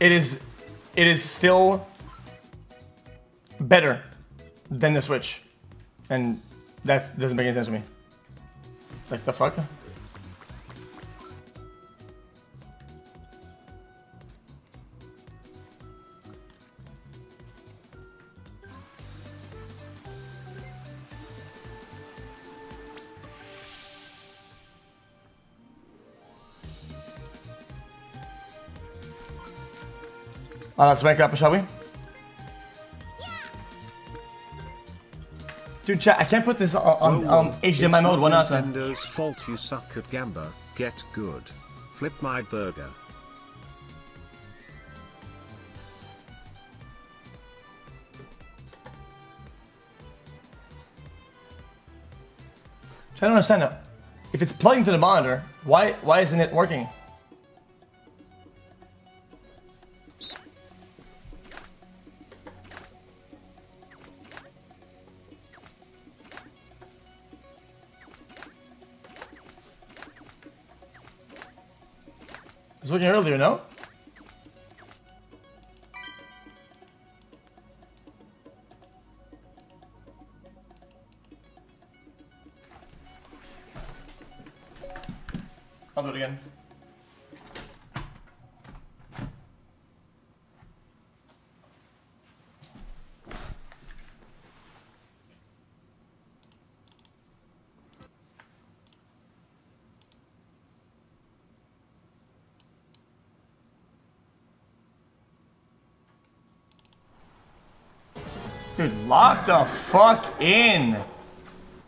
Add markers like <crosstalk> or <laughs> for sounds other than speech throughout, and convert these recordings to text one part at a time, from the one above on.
it is it is still better than the Switch. And that doesn't make any sense to me. Like the fuck? Uh, let's make up, shall we? Dude, chat, I can't put this on, on, on HDMI mode. Why not? man? Nintendo's fault you suck at Gamba. Get good. Flip my burger. So I don't understand. If it's plugged into the monitor, why why isn't it working? Lock the fuck in.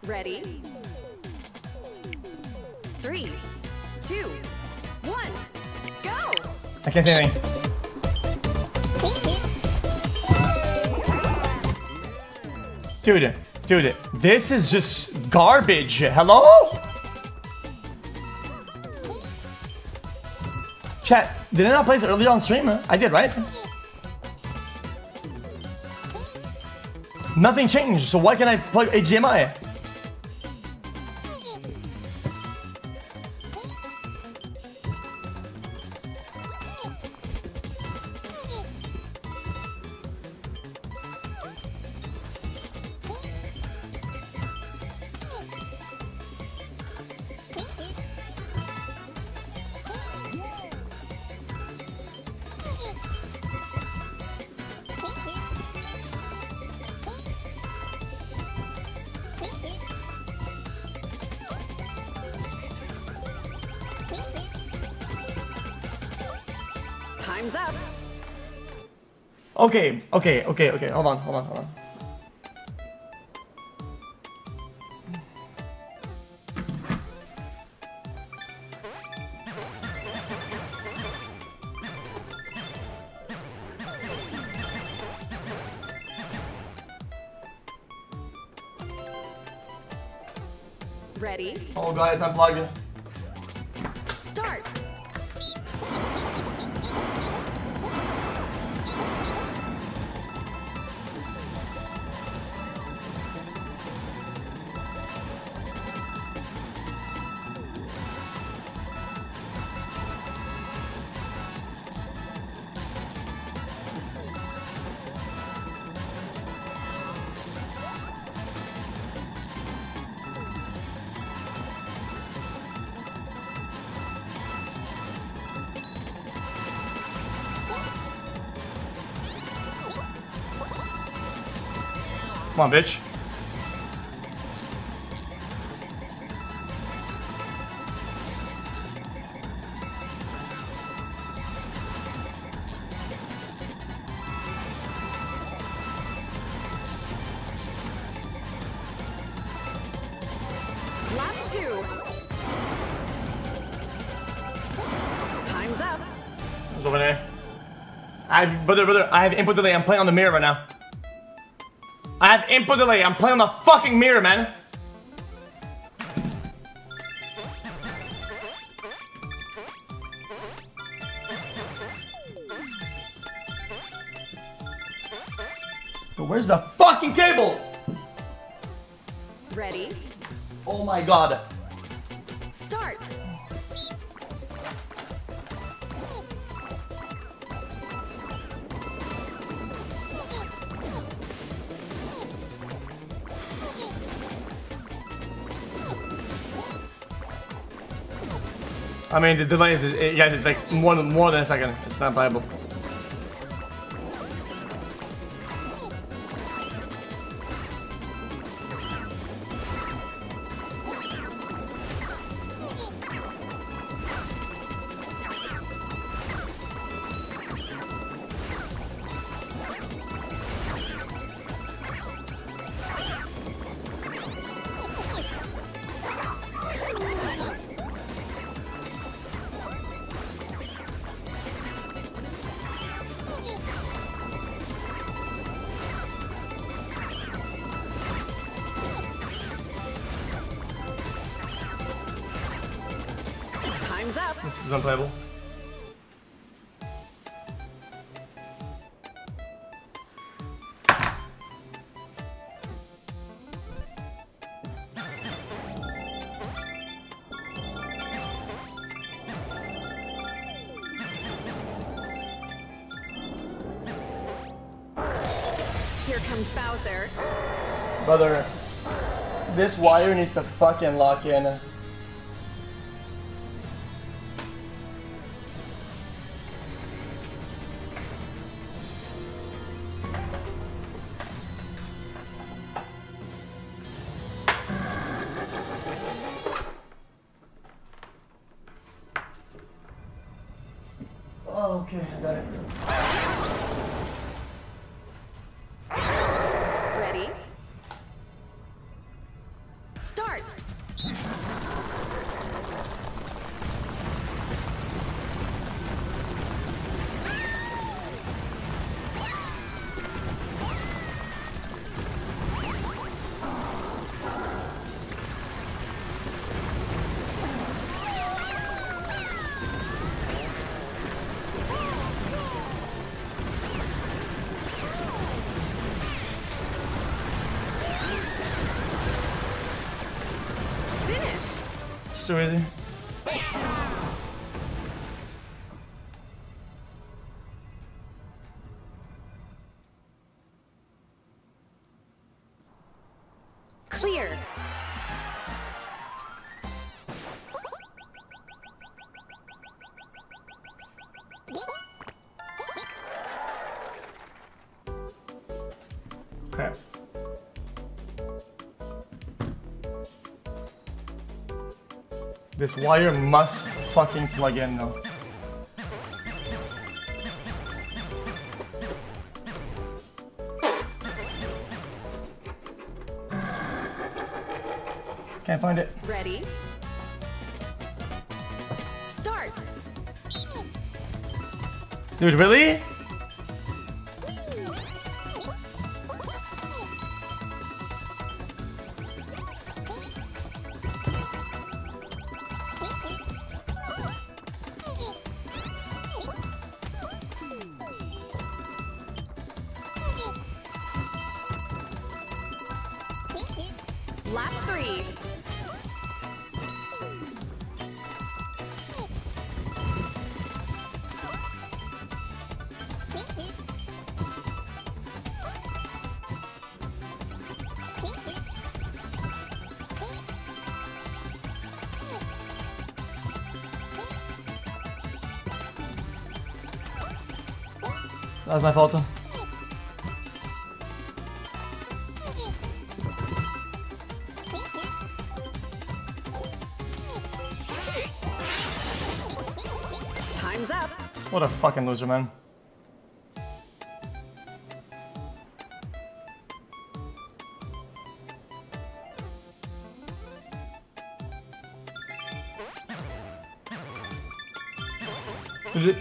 Ready? Three, two, one, go! I can't say anything. Dude, dude, this is just garbage. Hello? Chat, did I not play this earlier on stream? I did, right? Nothing changed, so why can't I plug HDMI? Time's up. Okay, okay, okay, okay. Hold on, hold on, hold on. Ready? Oh, guys, I'm Start! Come on, bitch. Lap two. Time's up. Who's over there? I have, brother, brother, I have input delay. I'm playing on the mirror right now. Input delay. I'm playing on the fucking mirror, man. But where's the fucking cable? Ready? Oh my god. I mean, the delay is, guys, it's like more than, more than a second. It's not viable. Time's up. This is unplayable. Here comes Bowser. Brother, this wire needs to fucking lock in. This wire must fucking plug in though. Can't find it. Ready? Start. Dude, really? That was my fault. Time's up. What a fucking loser, man.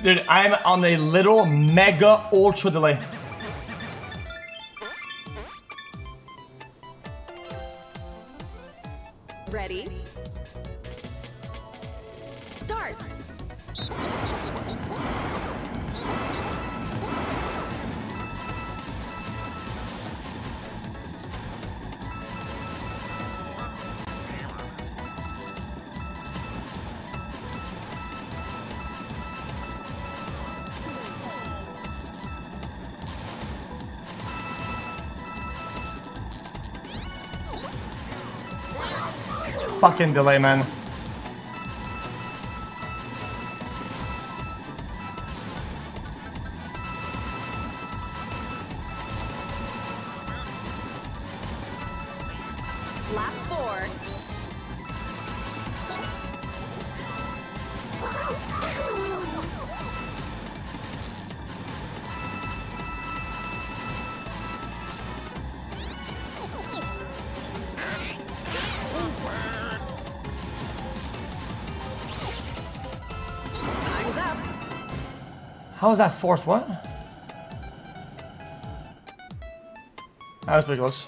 Dude, I'm on a little mega ultra delay. Fucking delay, man. Was that fourth? one? That was pretty close.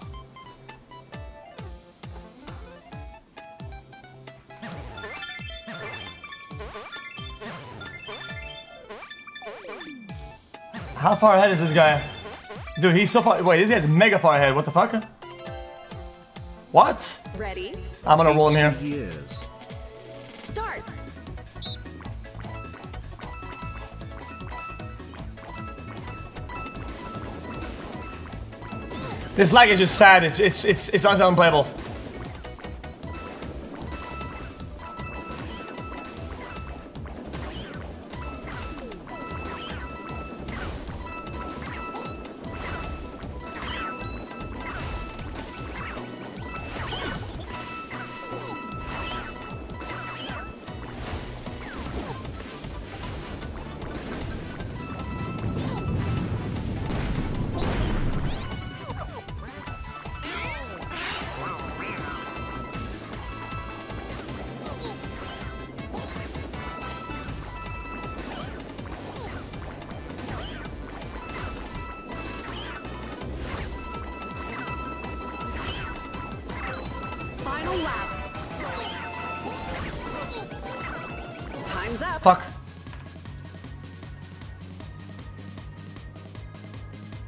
How far ahead is this guy? Dude, he's so far. Wait, this guy's mega far ahead. What the fuck? What? Ready? I'm gonna roll him here. Years. This lag is just sad. It's it's it's it's unplayable.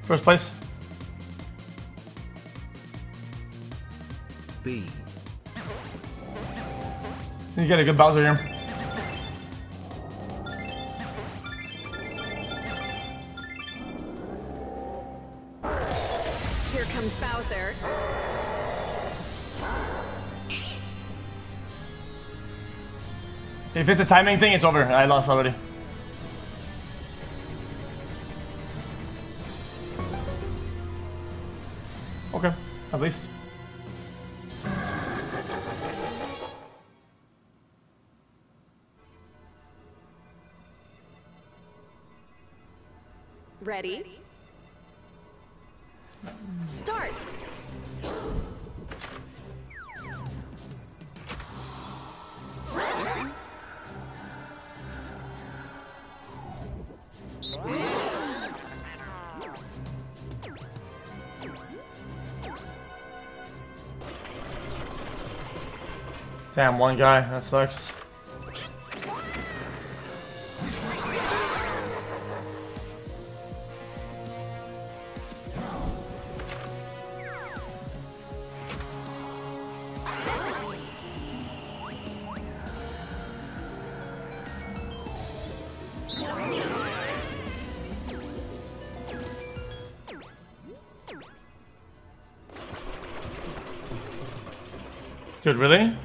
First place. B. You get a good Bowser here. Here comes Bowser. If it's a timing thing, it's over. I lost already. At least. Ready? Start. Damn, one guy. That sucks. Dude, really?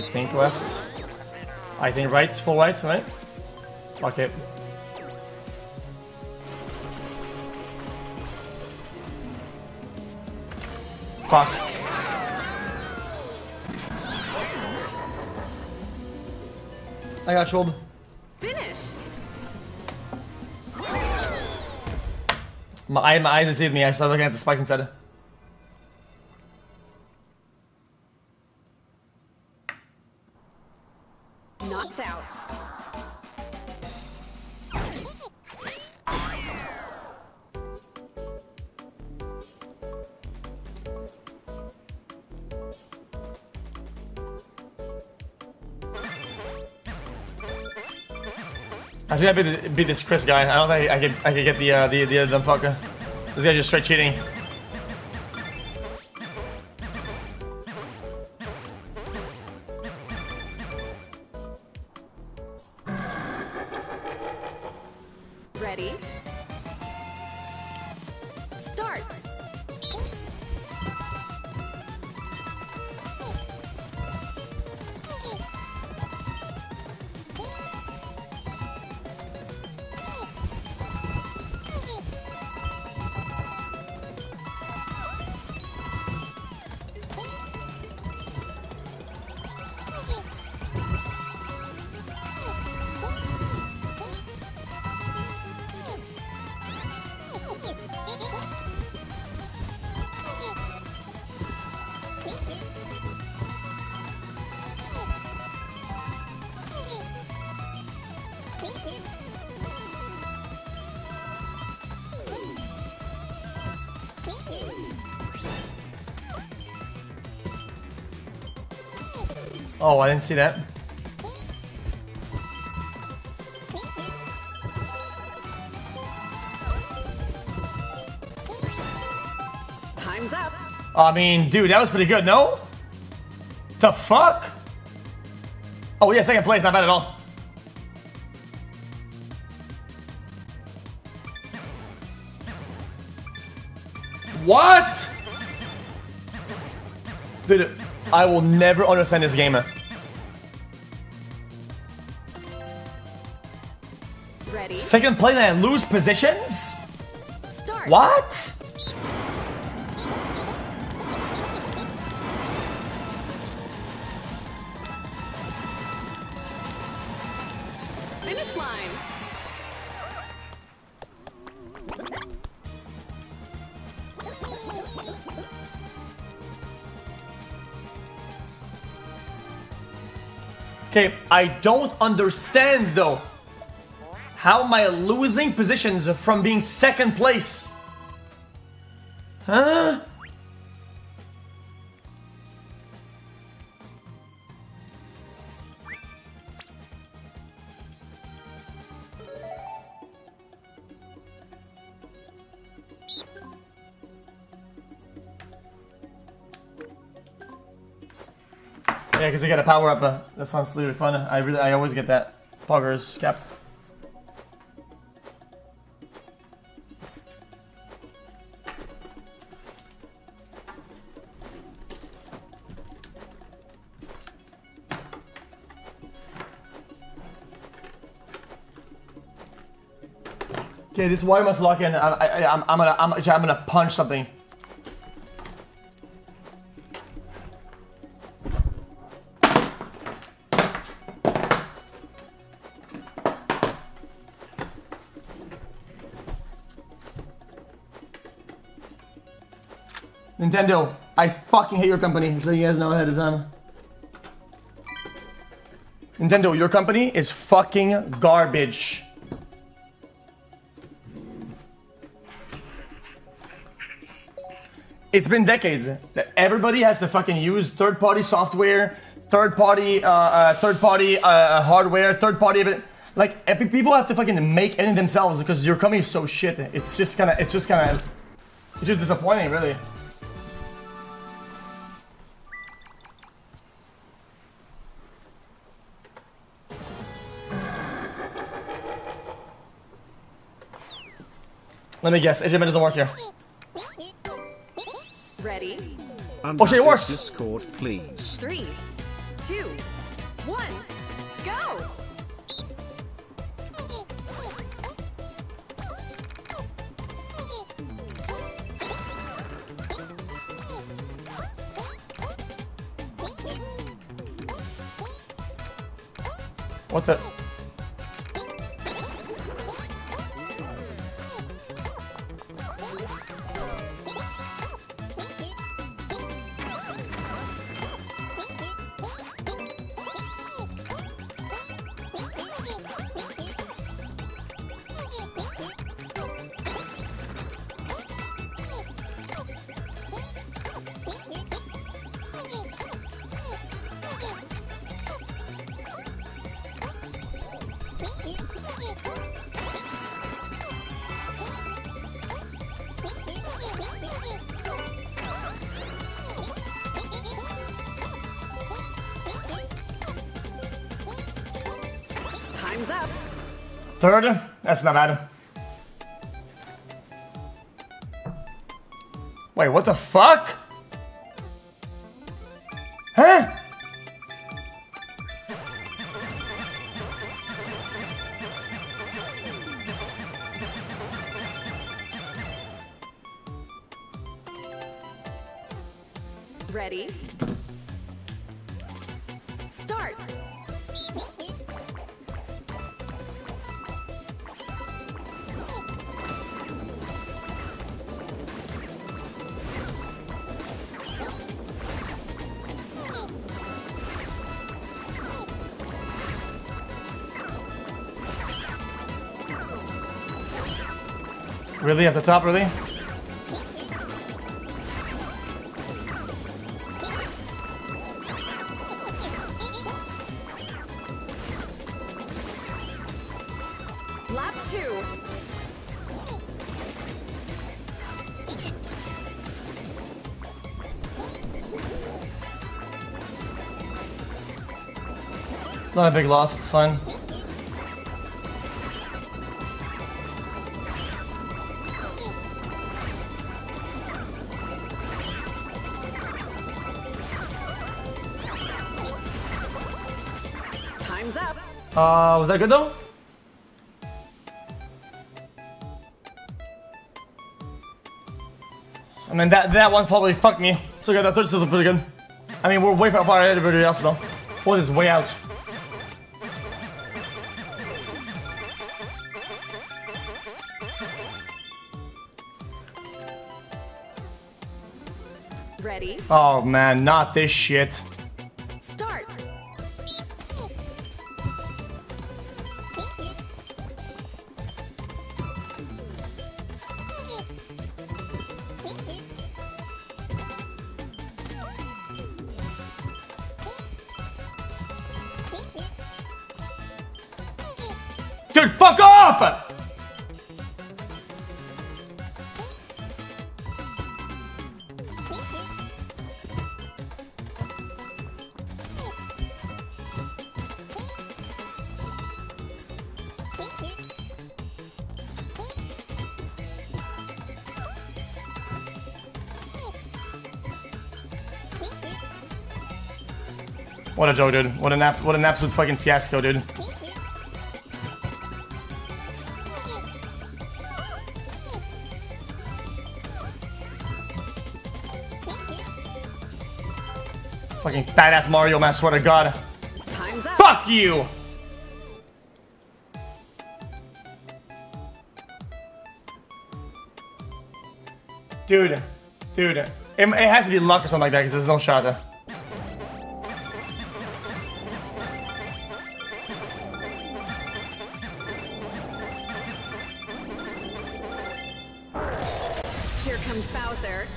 I think left. I think right, full right, right? Okay. Fuck. I got trolled. Finish. My, eye- my eyes deceived me. I started looking at the spikes instead. Knocked out. I think I beat, beat this Chris guy. I don't think I could I could get the uh, the the other dumb fucker. This guy's just straight cheating. I didn't see that. Time's up. I mean, dude, that was pretty good, no? The fuck? Oh, yeah, second place, not bad at all. What? Dude, I will never understand this game. Second place and lose positions? Start. What? Finish line. Okay, I don't understand though. How am I losing positions from being second place? Huh? Yeah, because they got a power up. Uh, that sounds really fun. I really, I always get that. Poggers cap. Okay, this wire must lock in. I, I, I'm, I'm gonna, I'm, I'm gonna punch something. Nintendo, I fucking hate your company. So you guys know ahead of time. Nintendo, your company is fucking garbage. It's been decades that everybody has to fucking use third-party software, third-party, uh, uh, third-party uh, hardware, third-party. Like epic people have to fucking make anything themselves because your company is so shit. It's just kind of, it's just kind of, it's just disappointing, really. Let me guess, HMN doesn't work here. Ready? Unwrap shit, it his works. Discord, please. Three, two, one, go! What's it? Third, that's not bad. Wait, what the fuck? Huh? Ready? Start! Really at the top, really? Lap two. Not a big loss, it's fine. Uh, was that good though? I mean, that that one probably fucked me. So good, that third still pretty good. I mean, we're way far far ahead of everybody else though. Fourth is way out. Ready? Oh man, not this shit. What dude. What an what an absolute fucking fiasco, dude. Fucking fat ass Mario man, swear to god. Fuck you! Dude, dude, it, it has to be luck or something like that because there's no shot. Comes Bowser.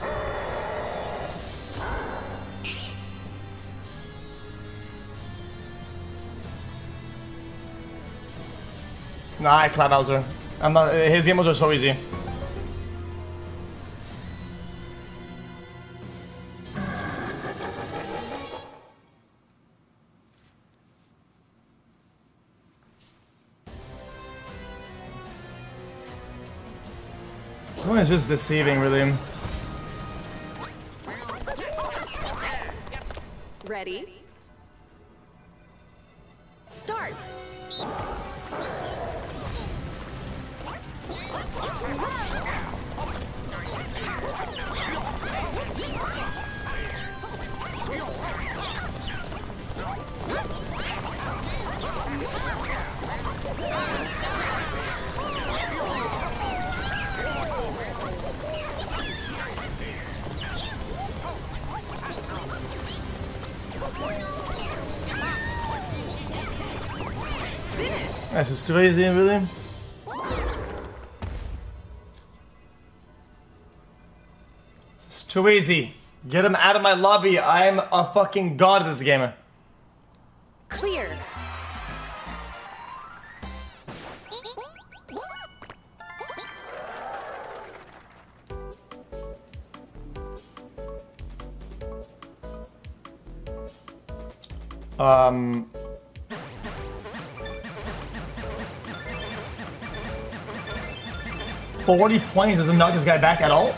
Nah, I clap Bowser. I'm not. His games are so easy. Just deceiving, really. Ready? Start. Finish. That's just too easy, really. It's too easy. Get him out of my lobby. I'm a fucking god at this game. Clear. Um. Forty points doesn't knock this guy back at all.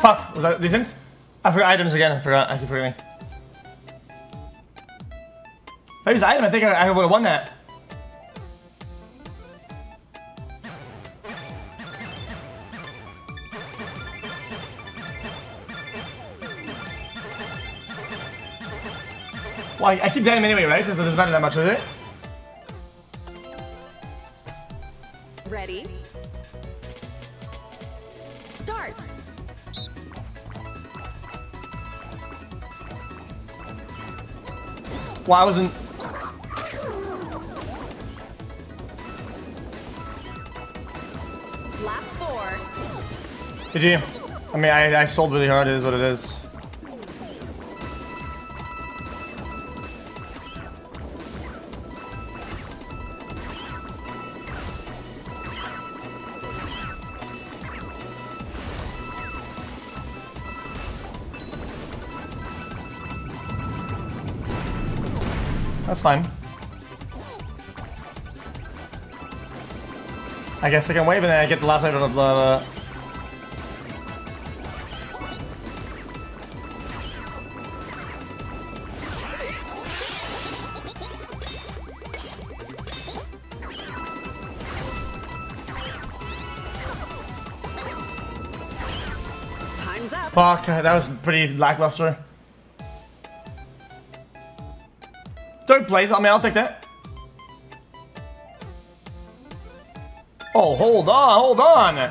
Fuck, was that decent? I forgot items again. I forgot. I keep forgetting. If I used item, I think I, I would have won that. Well, I, I keep dying anyway, right? So it doesn't matter that much, does it? Well, I wasn't. Lap four. GG. I mean, I, I sold really hard. It is what it is. I guess I can wave and then I get the last item of the. Uh, Time's up. Fuck, that was pretty lackluster. Third place, I mean, I'll take that. Oh, hold on, hold on.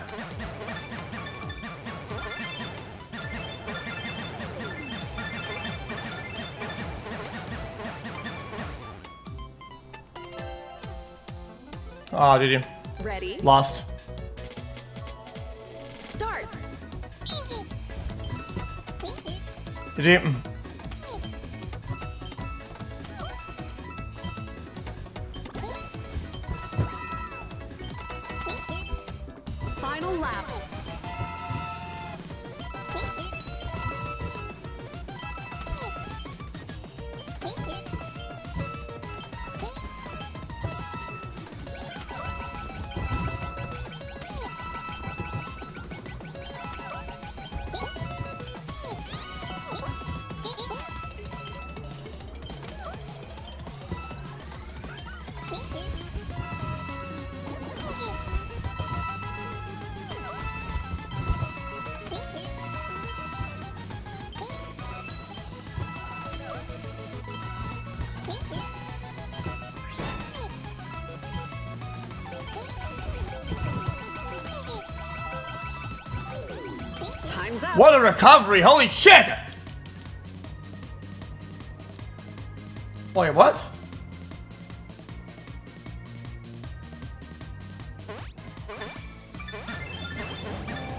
Oh, did you? Ready? Lost. Start. Did you? What a recovery! Holy shit! Wait, what?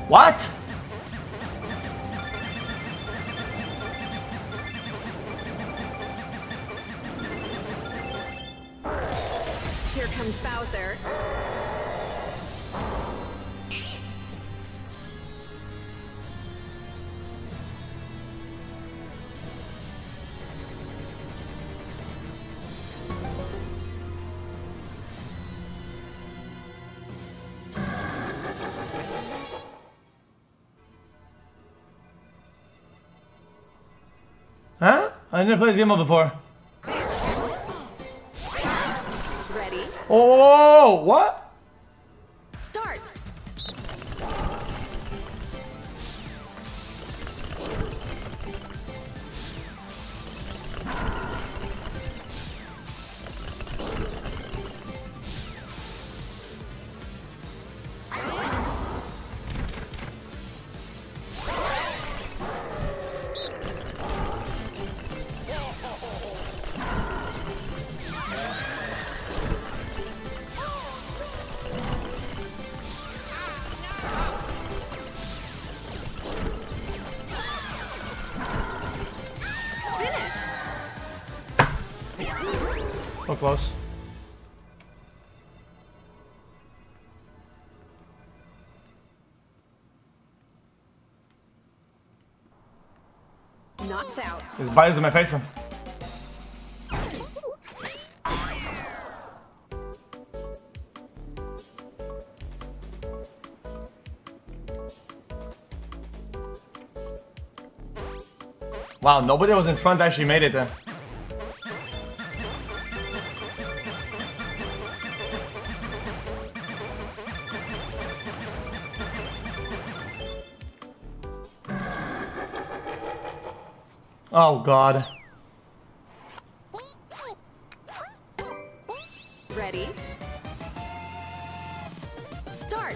What? I never played this game before. Ready? Oh, what? There's biters in my face. Wow, nobody was in front actually made it. uh. Oh god. Ready? Start.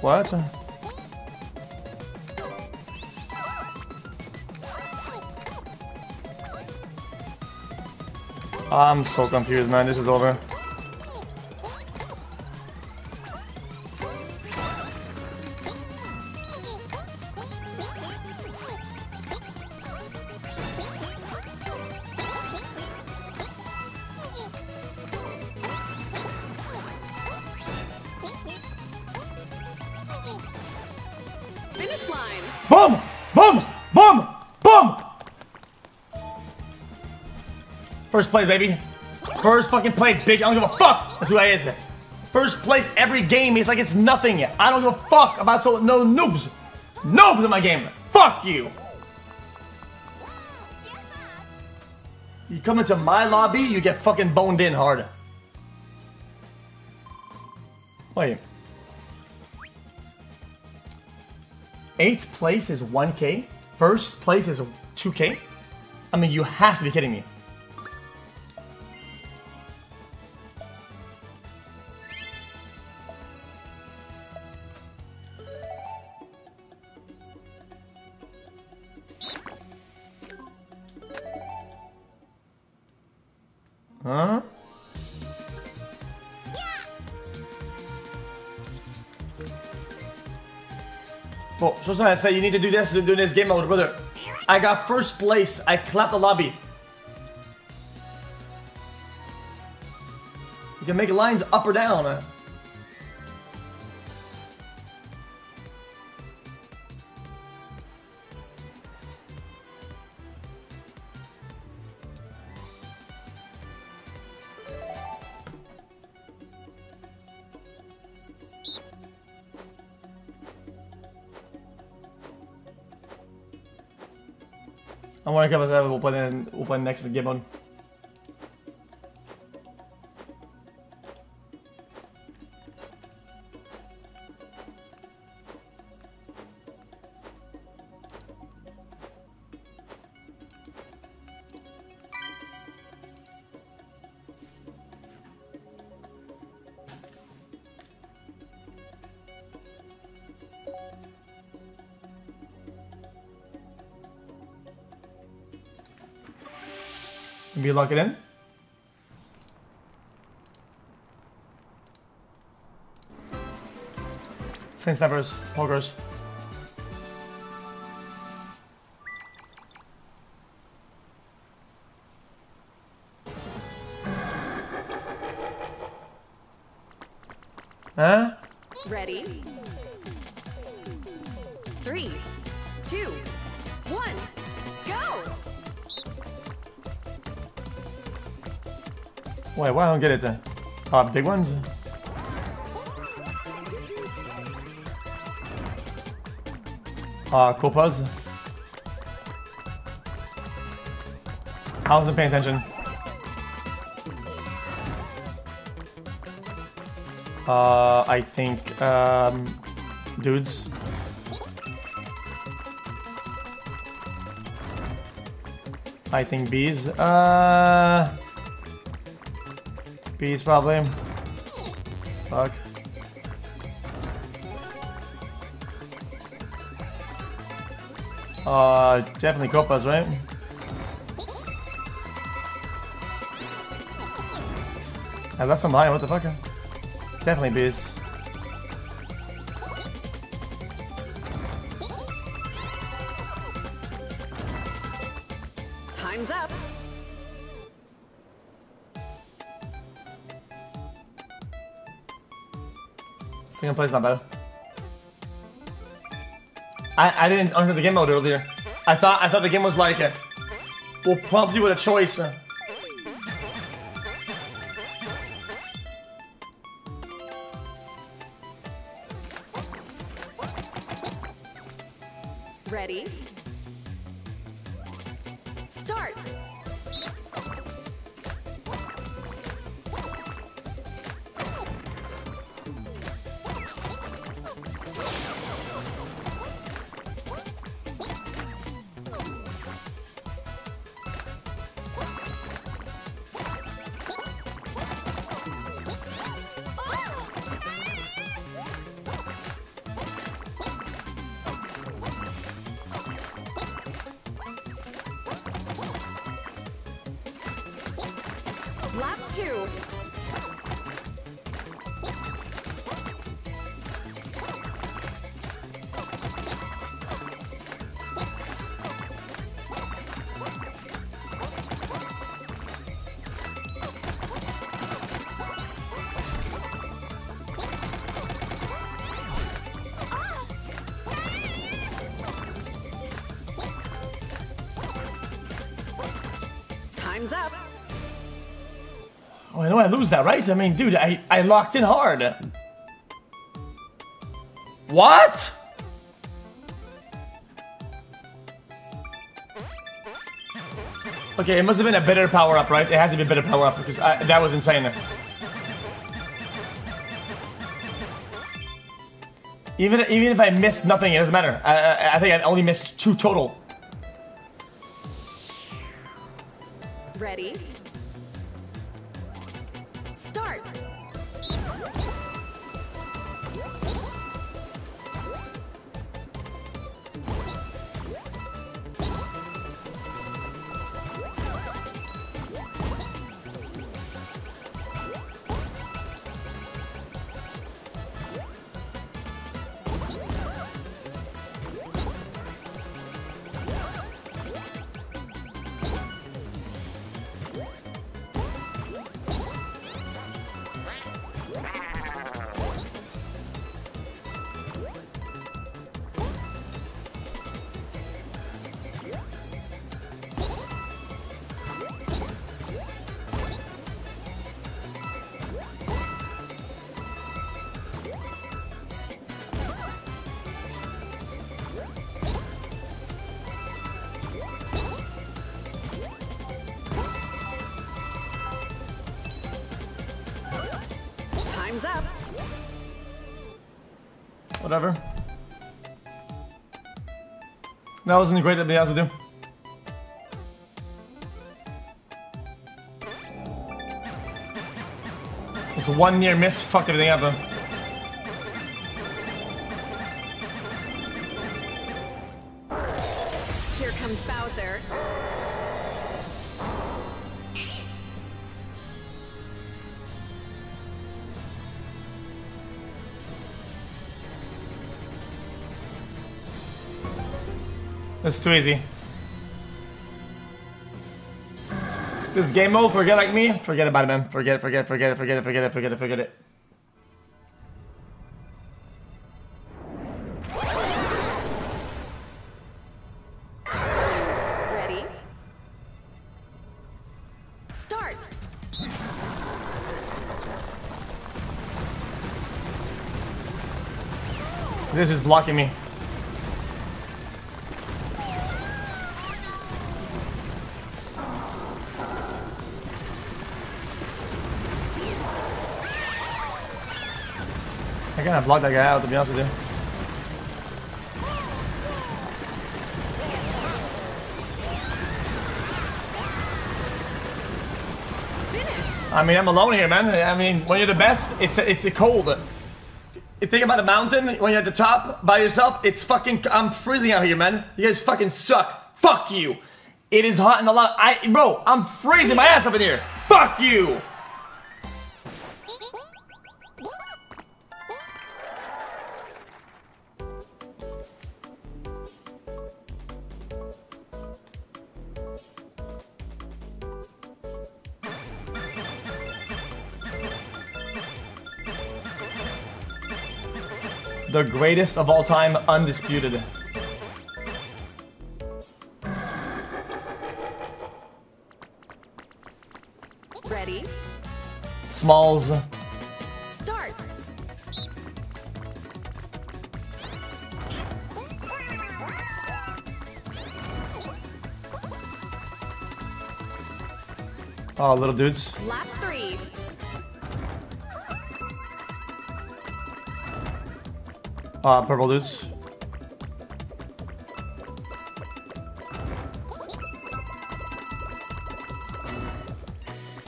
What? I'm so confused, man. This is over. Boom! Boom! Boom! Boom! First place, baby. First fucking place, bitch. I don't give a fuck. That's who I is. First place every game is like it's nothing. I don't give a fuck about so no noobs. Noobs in my game. Fuck you. You come into my lobby, you get fucking boned in hard. Wait. Eighth place is 1k. First place is 2k. I mean, you have to be kidding me. I say you need to do this to do this game mode, brother. I got first place. I clapped the lobby. You can make lines up or down. To cover that. We'll play, in, we'll next game lock it in. Saint Snappers, Poggers. I don't get it then? Uh, big ones? Uh, Koopas? I wasn't paying attention. Uh, I think, um, dudes. I think bees. Uh, bees probably. Fuck. Uh, definitely Koopas, right? I left some behind, what the fuck? Definitely bees. Second place, not bad. I, I didn't understand the game mode earlier. I thought I thought the game was like, uh, will prompt you with a choice. Lose that, right? I mean, dude, I, I locked in hard. What? Okay, it must have been a better power up, right? It has to be a better power up because I, that was insane. Even even if I missed nothing, it doesn't matter. I, I, I think I only missed two total. Whatever. That wasn't great to be honest with you. It's a one near miss, fuck everything up. That's too easy. This game mode, forget like me, forget about it, man. Forget it, forget it, forget it, forget it, forget it, forget it, forget it. Ready? Start. This is blocking me. I cannot block that guy out, to be honest with you. I mean, I'm alone here, man. I mean, when you're the best, it's it's cold. You think about a mountain when you're at the top by yourself. It's fucking. I'm freezing out here, man. You guys fucking suck. Fuck you. It is hot in the lot. I, bro, I'm freezing my ass up in here. Fuck you. The greatest of all time, undisputed. Ready? Smalls. Start. Oh, little dudes. Lap Uh, purple dudes.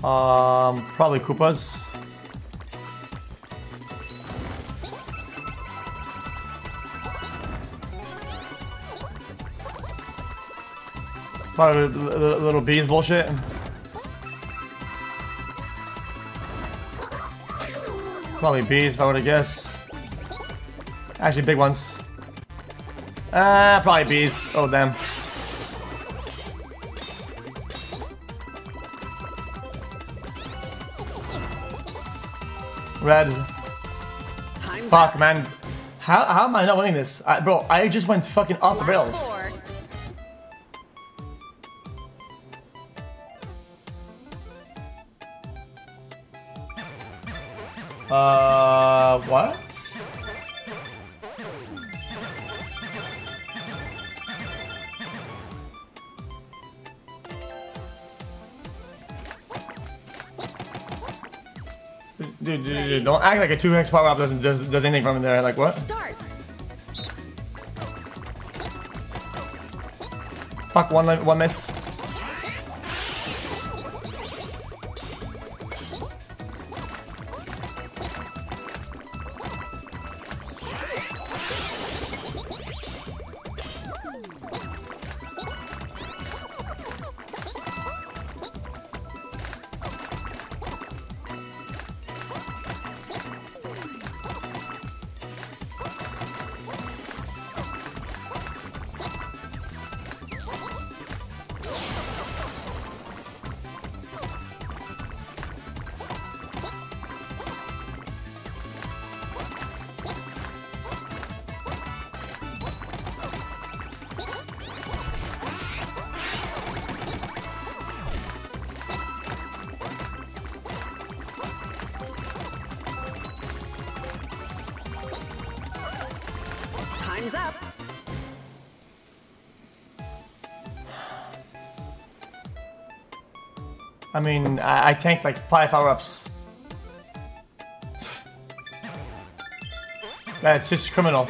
Um, probably Koopas. Probably li- li- little bees bullshit. Probably bees if I were to guess. Actually, big ones. Uh, probably bees. Oh, damn. Red. Time's Fuck, up. man. How, how am I not winning this? I, bro, I just went fucking off the rails. Act like a 2x power up doesn't does, does anything from there. Like, what? Start. Fuck, one, one miss. I mean, I, I tanked like five power ups. That's just criminal.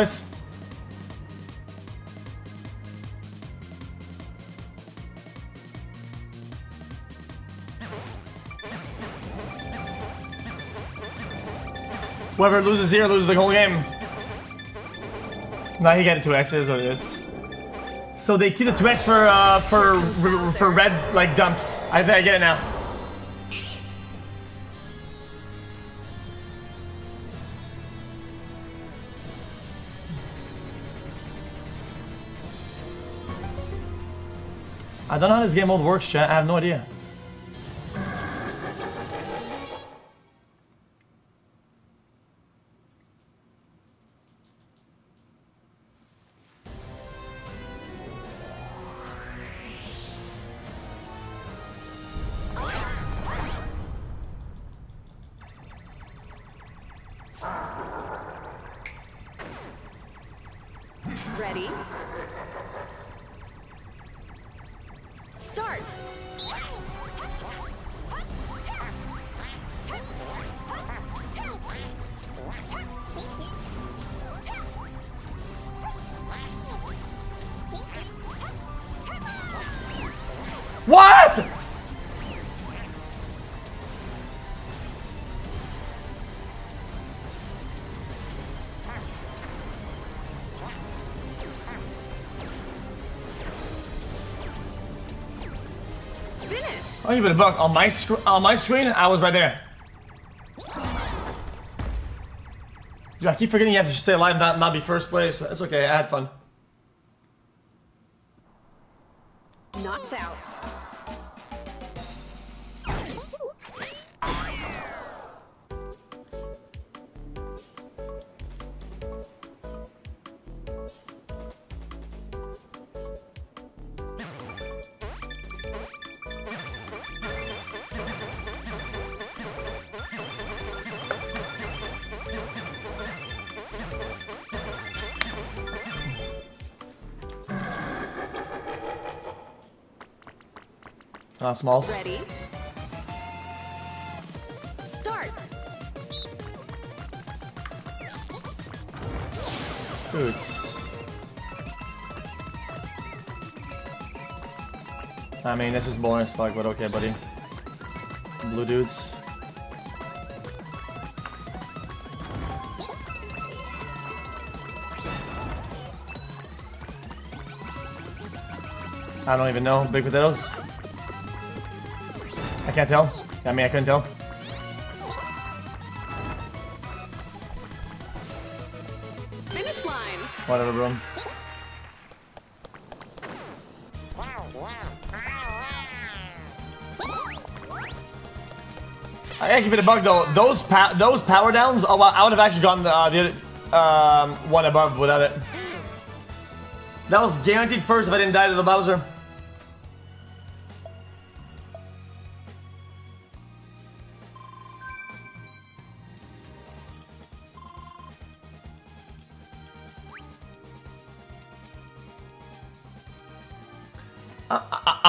Place. Whoever loses here loses the whole game. Now he got it two X's or this. So they keep the two X for uh for for, red like dumps. I I get it now. Don't know how this game mode works, chat. I have no idea. Finish. I don't even look on my. On my screen, I was right there. Dude, I keep forgetting you have to stay alive, not not be first place. It's okay. I had fun. Smalls. Ready. Start. I mean, this is boring as fuck, but okay, buddy. Blue dudes. I don't even know. Big potatoes? I can't tell. I mean, I couldn't tell. Finish line. Whatever, bro. I gotta keep it a bug though. Those pa those power downs. Oh, wow, I would have actually gotten the, uh, the other um, one above without it. That was guaranteed first if I didn't die to the Bowser.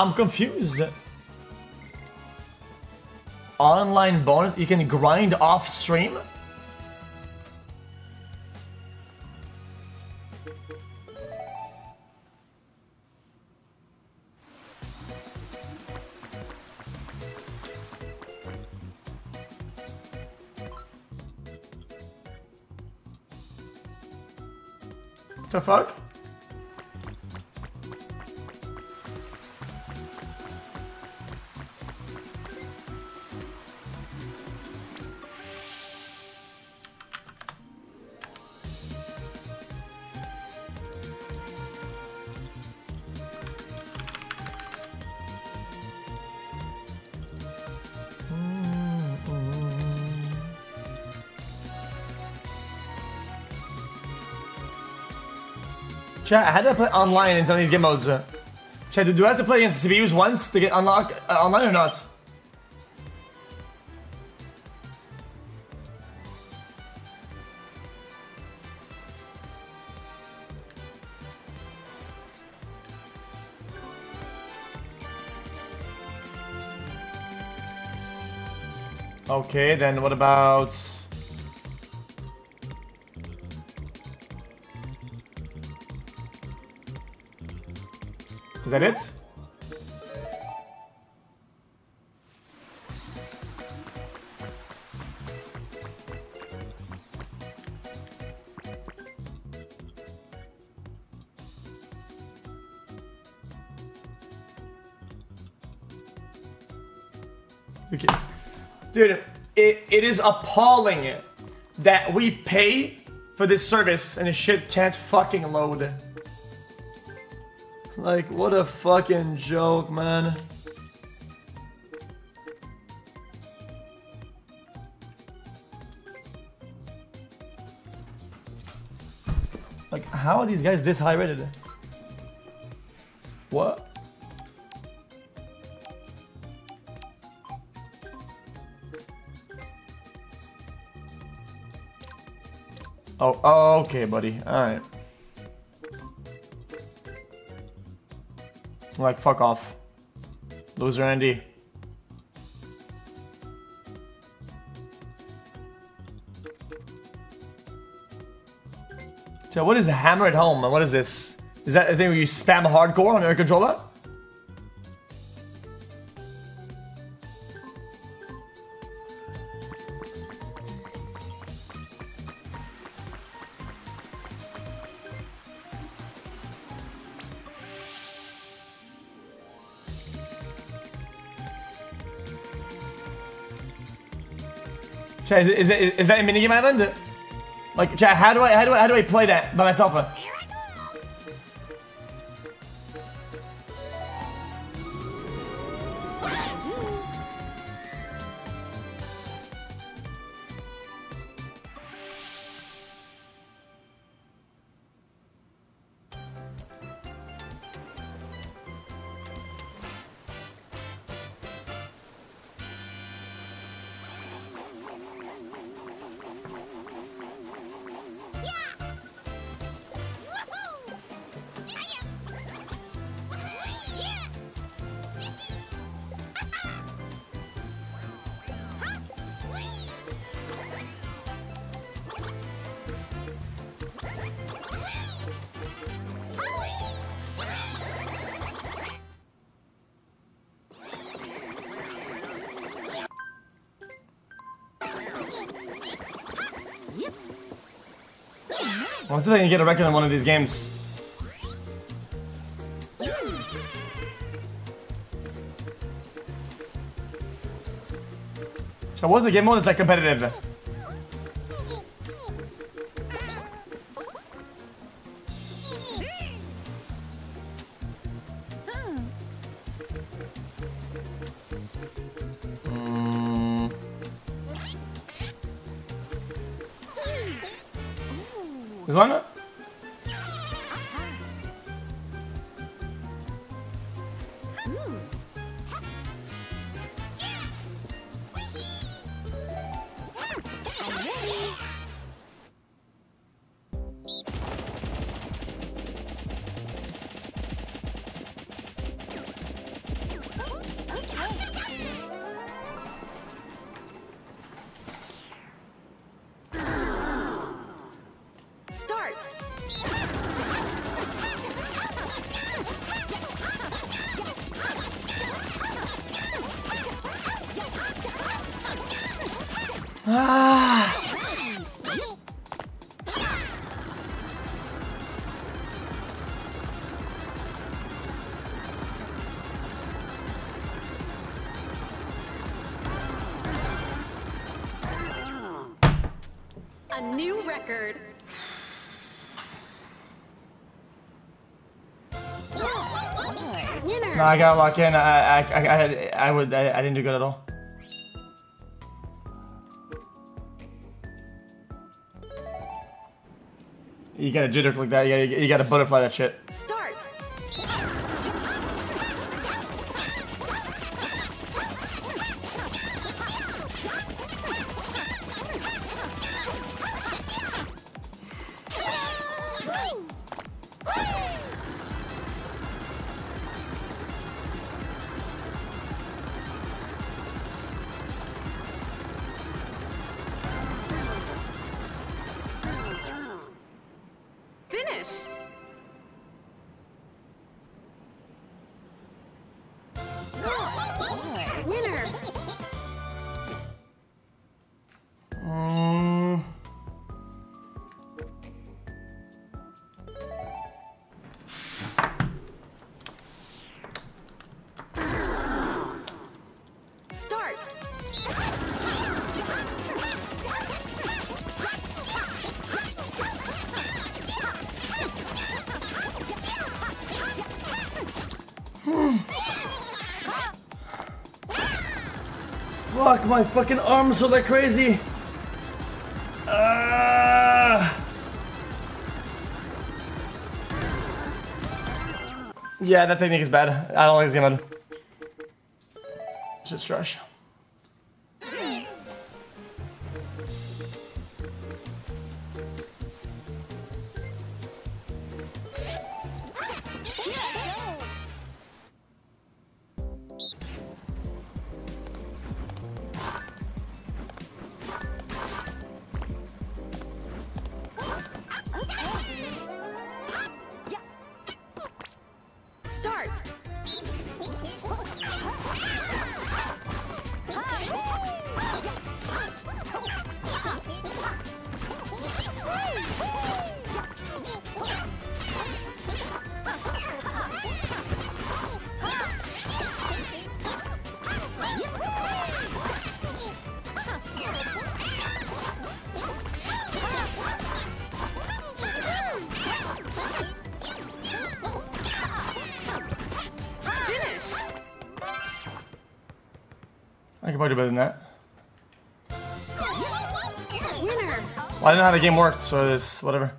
I'm confused. Online bonus, you can grind off stream? The fuck? Chat, I had to play online in some of these game modes. uh. Chat, do I have to play against the CPUs once to get unlock uh, online or not? Okay, then what about... Is that it? Okay. Dude, it, it is appalling that we pay for this service and the shit can't fucking load. Like, what a fucking joke, man. Like, how are these guys this high rated? What? Oh, oh, okay, buddy. Like, fuck off. Loser Andy. So what is a hammer at home? And What is this? Is that a thing where you spam hardcore on your controller? Chat, is, is, is that a minigame island? Like, chat, how do I how do I how do I play that by myself? Let's see if I can get a record on one of these games. So what's the game mode that's like competitive? Record. Winner. No, I got locked in. I, I, I, I, had- I would, I, I didn't do good at all. You gotta jitter click that. You gotta, you gotta butterfly that shit. Fuck, my fucking arms are like crazy. Ah. Yeah, that technique is bad. I don't like mode. It's just trash. Better than that. Winner. Well, I didn't know how the game worked, so it's whatever.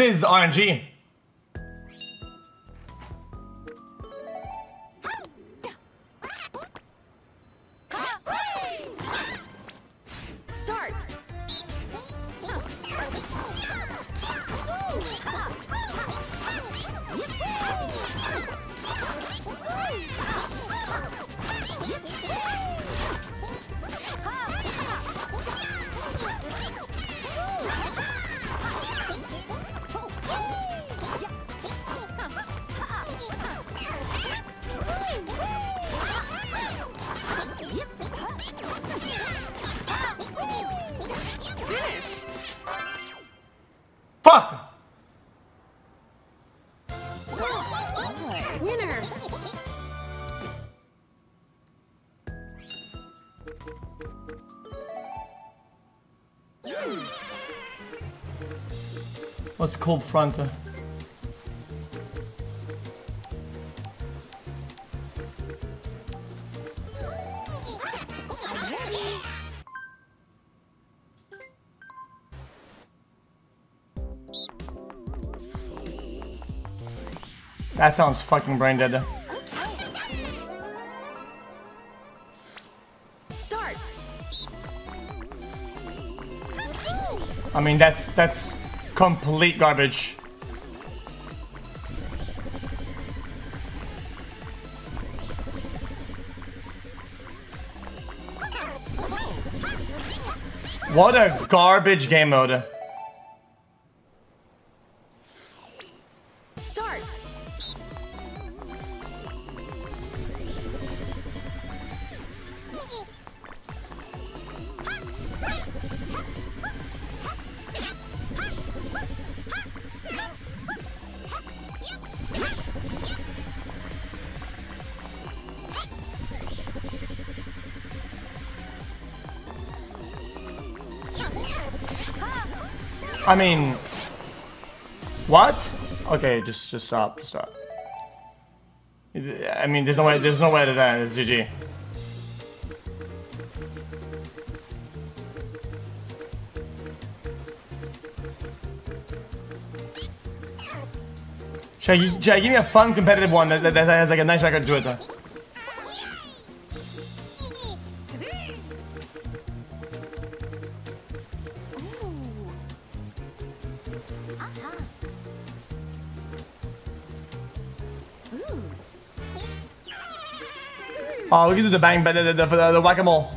This is RNG. What's cold front? uh? That sounds fucking brain dead. Start. I mean, that's that's complete garbage. What a garbage game mode. I mean, what? Okay, just just stop, stop. I mean, there's no way, there's no way to that. It's GG. Jay, give me a fun competitive one that, that, that has like a nice record to it. Oh, we can do the bang, the, the, the, the whack-a-mole.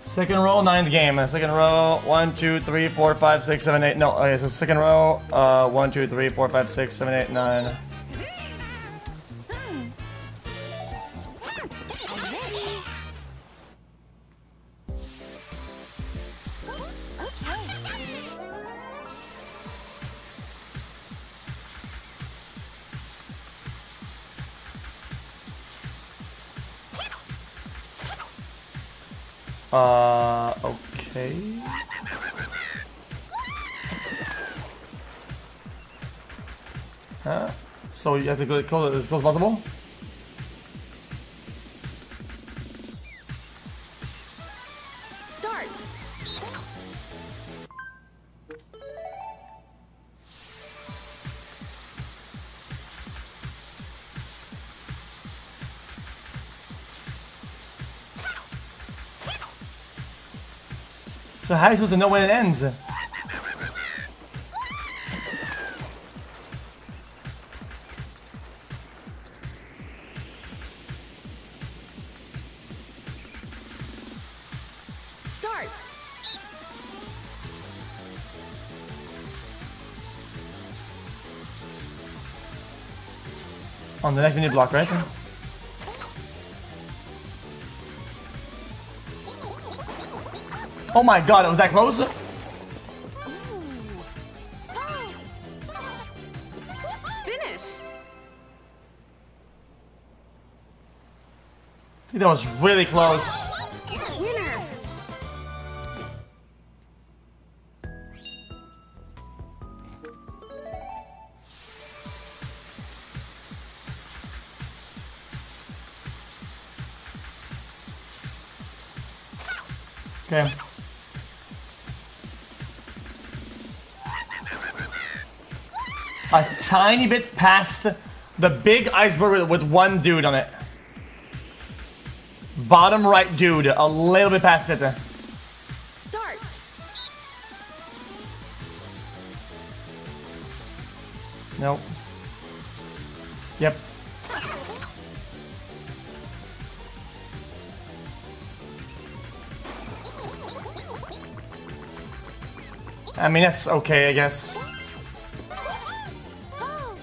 Second row, ninth game. Second row, one, two, three, four, five, six, seven, eight. No, okay, so second row, uh, one, two, three, four, five, six, seven, eight, nine. So you have to go close as close as possible. Start. So how are you supposed to know when it ends? On the next mini block, right? Oh my god, it was that close? Finish. That was really close. Okay. A tiny bit past the big iceberg with, one dude on it. Bottom right dude, a little bit past it. Mean, that's okay, I guess.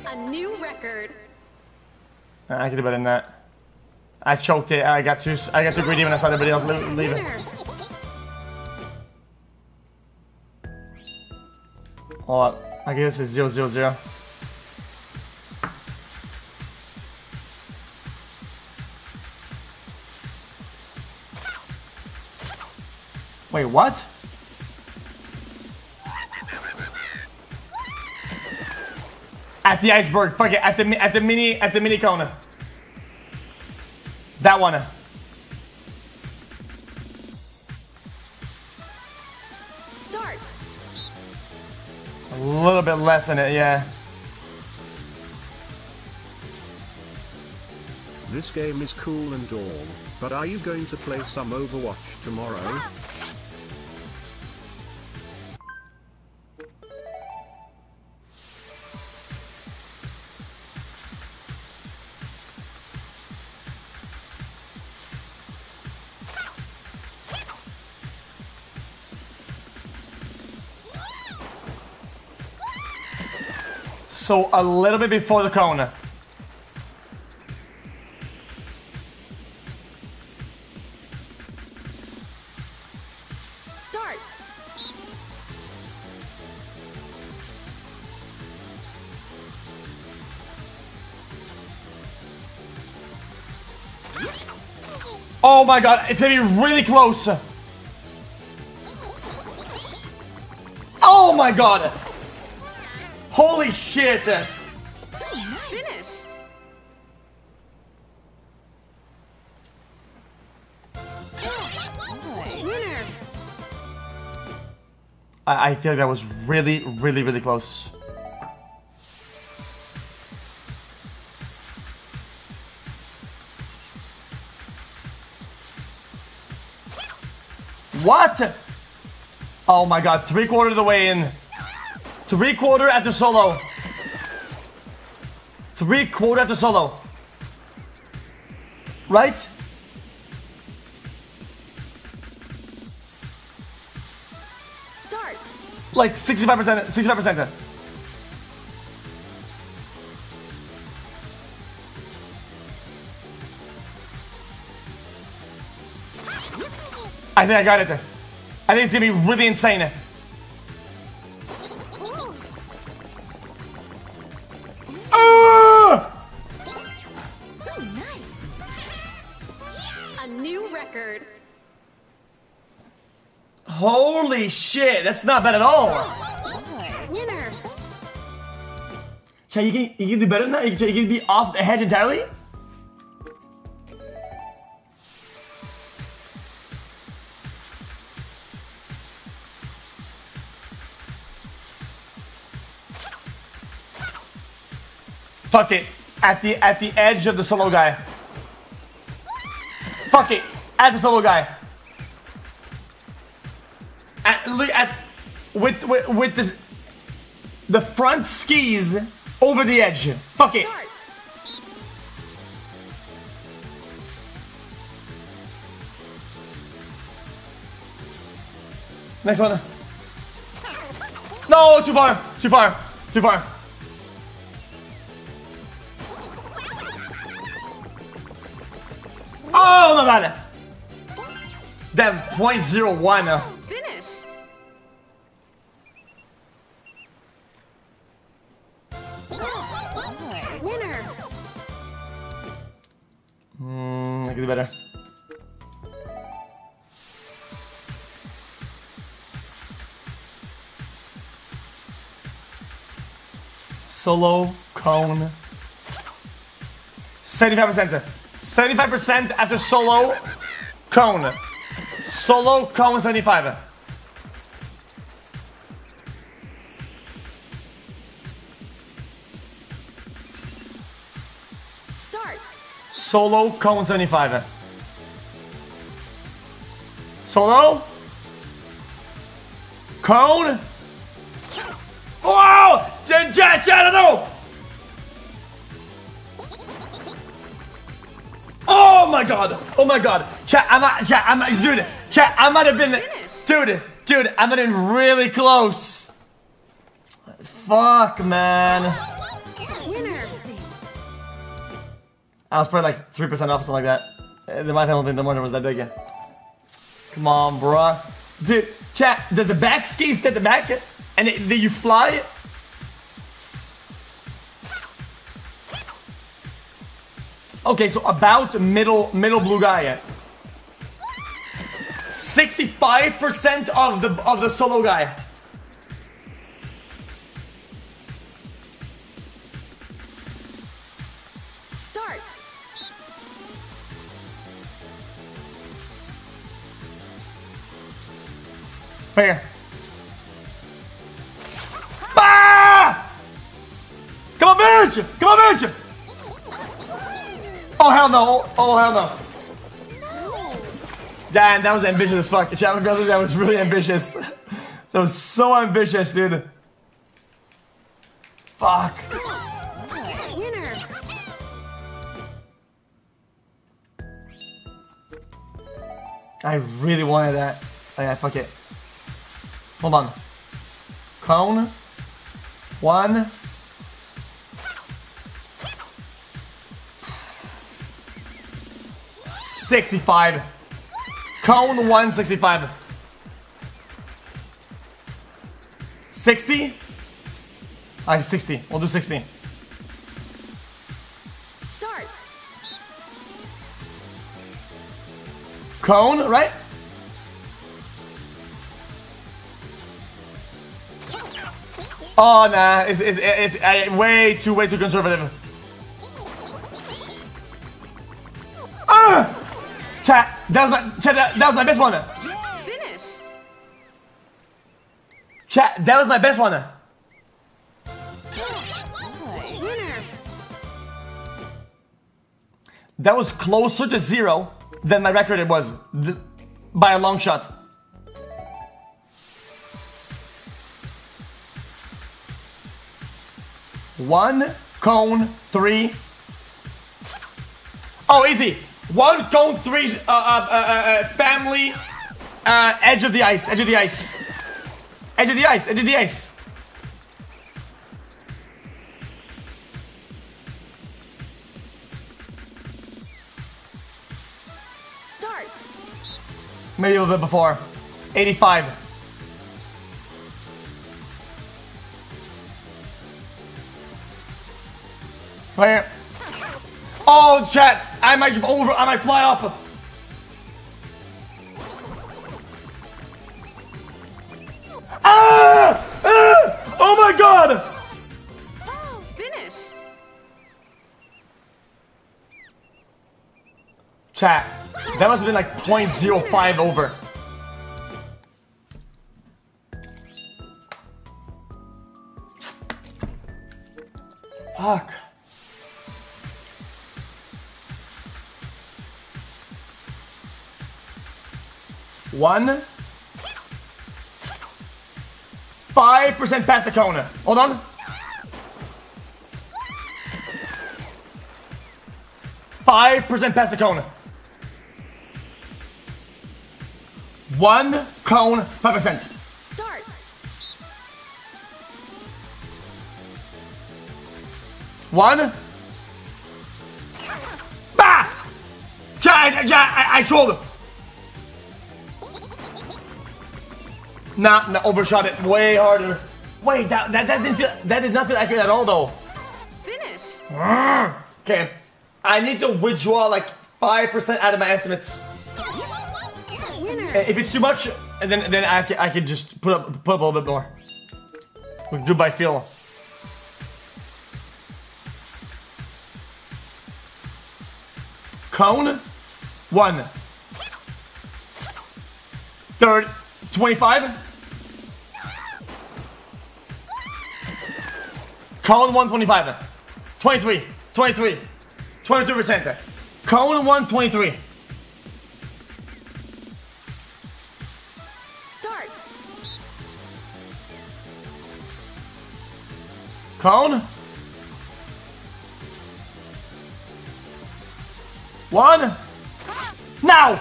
A new record. I could do better than that. I choked it. I got too. I got too greedy when I saw everybody else le- leave it. Hold up. I give this zero zero zero. Wait, what? At the iceberg, fuck it, at the at the mini at the mini cone. That one. Start. A little bit less than it, yeah. This game is cool and all, but are you going to play some Overwatch tomorrow? Ah! So a little bit before the cone. Start. Oh my god, it's gonna be really close. Oh my god. Holy shit. Finish. I, I feel like that was really, really, really close. What? Oh my god, three quarter of the way in. Three quarter after the solo. Three quarter after the solo. Right? Start. Like 65%, 65%. I think I got it. I think it's gonna be really insane. That's not bad at all. Winner. You can, you can do better than that? You can, you can be off the hedge entirely? Fuck it. At the at the edge of the solo guy. Fuck it. At the solo guy. With with, with the the front skis over the edge. Fuck it. Start. Next one. No, too far. Too far. Too far. Oh, not bad. Damn, 0.01. Better. Solo cone. 75%. 75% after solo cone. Solo cone 75. Solo cone 75. Solo. Cone. Chat, chat, I don't know! Oh my god! Oh my god! Chat, I'm not, chat, I'm not, dude, chat, I might have been, dude, dude, I might have been really close. Fuck, man. I was probably like 3% off, or something like that. Uh, The I don't think the margin was that big. yeah. Come on, bruh. Dude, chat, does the back ski stay at the back? And it, you fly? Okay, so about middle middle blue guy. 65% of the of the solo guy. Right here. Ah! Come on, bitch! Come on, bitch! Oh, hell no. Oh, hell no. Damn, that was ambitious as fuck. Chapman Brothers, that was really ambitious. That was so ambitious, dude. Fuck. Winner. I really wanted that. Oh, yeah, fuck it. Hold on. Cone. One. Sixty-five. Cone one sixty-five. Sixty. I sixty. We'll do sixty. Start. Cone, right? Oh nah, it's it's, it's, uh, way too way too conservative. Ah! Chat, that was my chat, that, that was my best one. Finish. Chat, that was my best one. That was closer to zero than my record it was by a long shot. One cone three. Oh, easy. One cone three. Uh, uh, uh, uh, uh, family. Uh, edge of the ice. Edge of the ice. Edge of the ice. Edge of the ice. Start. Maybe a little bit before. 85. Where? Oh, chat! I might give over. I might fly off. Ah! Ah! Oh my god! Finish. Finish. Chat. That must have been like 0.05 over. Fuck. One. Five percent past the cone. Hold on. Five percent past the cone. One cone, five percent. Start. One. Bah! Ja, ja, ja, I, I trolled Nah, nah, overshot it way harder. Wait, that, that, that didn't feel, that did not feel accurate at all though. Finish. Okay, I need to withdraw like 5% out of my estimates. Winner. If it's too much, and then then I can, I can just put up put up a little bit more. We can do by feel. Cone, one. Third, 25. Cone 125. 23, 23, 22%. Cone 123. Start. Cone. One. Now.